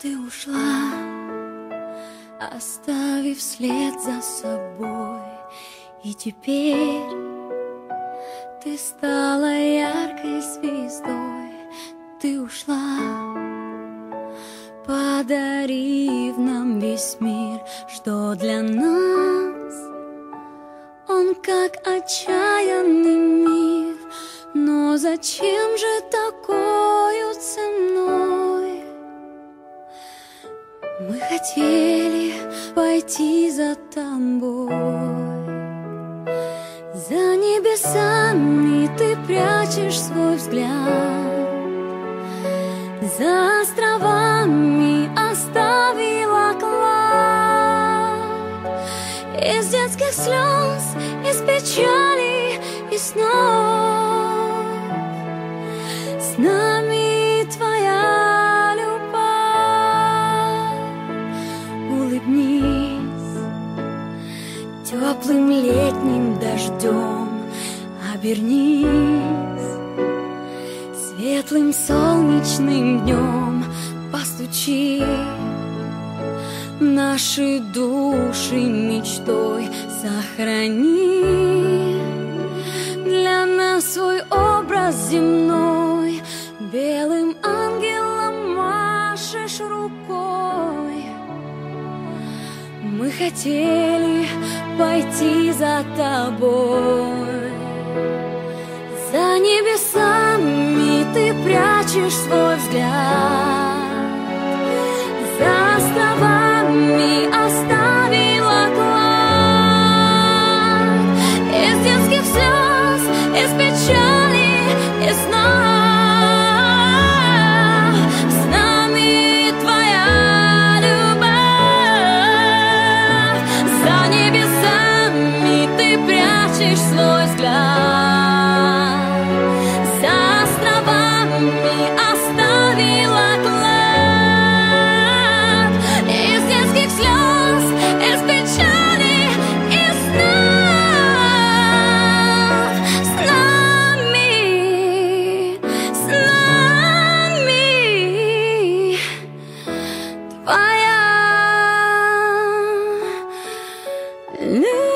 Ты ушла, оставив след за собой, и теперь ты стала яркой звездой. Ты ушла, подарив нам весь мир, что для нас он как отчаянный мир. Но зачем же такою ценой? Мы хотели пойти за тобой. За небесами ты прячешь свой взгляд. За островами оставила клад Из детских слез, из печали и снов. С Улыбнись теплым летним дождем Обернись. Светлым солнечным днем Постучи. Наши души мечтой Сохрани. Для нас свой образ земной хотели пойти за тобой. За небесами ты прячешь свой взгляд За островами оставила клад. Из детских слез, из печали, из снов. С нами, с нами Твоя любовь.